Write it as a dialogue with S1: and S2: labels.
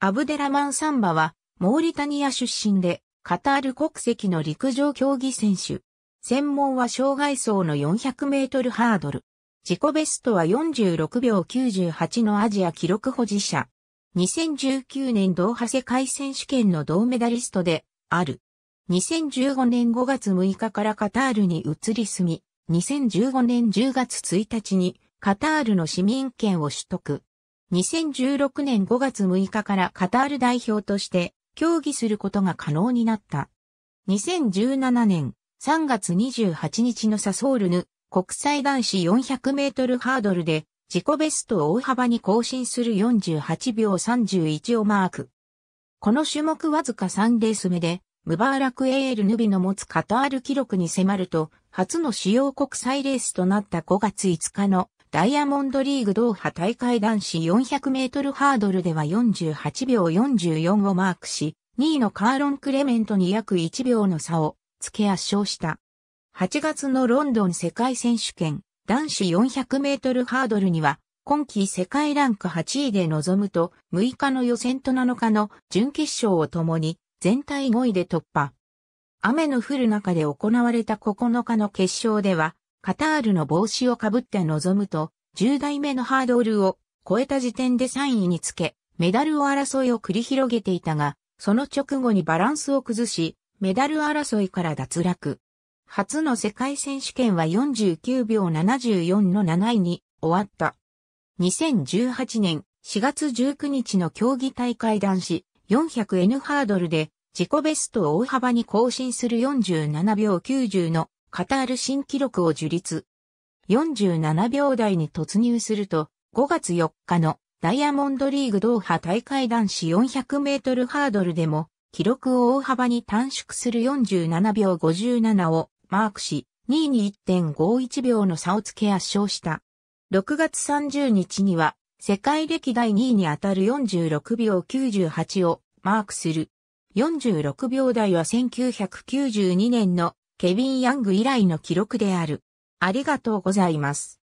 S1: アブデラマン・サンバは、モーリタニア出身で、カタール国籍の陸上競技選手。専門は障害走の400メートルハードル。自己ベストは46秒98のアジア記録保持者。2019年ドーハ世界選手権の銅メダリストである。2015年5月6日からカタールに移り住み、2015年10月1日にカタールの市民権を取得。2016年5月6日からカタール代表として競技することが可能になった。2017年3月28日のサソールヌ国際男子400メートルハードルで自己ベストを大幅に更新する48秒31をマーク。この種目わずか3レース目でムバーラクエール・ヌビの持つカタール記録に迫ると、初の主要国際レースとなった5月5日のダイヤモンドリーグドーハ大会男子400メートルハードルでは48秒44をマークし、2位のカーロン・クレメントに約1秒の差をつけ圧勝した。8月のロンドン世界選手権男子400メートルハードルには今季世界ランク8位で臨むと6日の予選と7日の準決勝をともに全体5位で突破。雨の降る中で行われた9日の決勝ではカタールの帽子をかぶって臨むと、10代目のハードルを超えた時点で3位につけ、メダルを争いを繰り広げていたが、その直後にバランスを崩し、メダル争いから脱落。初の世界選手権は49秒74の7位に終わった。2018年4月19日の競技大会男子 400N ハードルで自己ベストを大幅に更新する47秒90のカタール新記録を樹立。47秒台に突入すると、5月4日のダイヤモンドリーグドーハ大会男子400メートルハードルでも、記録を大幅に短縮する47秒57をマークし、2位に1.51秒の差をつけ圧勝した。6月30日には、世界歴代2位にあたる46秒98をマークする。46秒台は1992年のケビン・ヤング以来の記録である。ありがとうございます。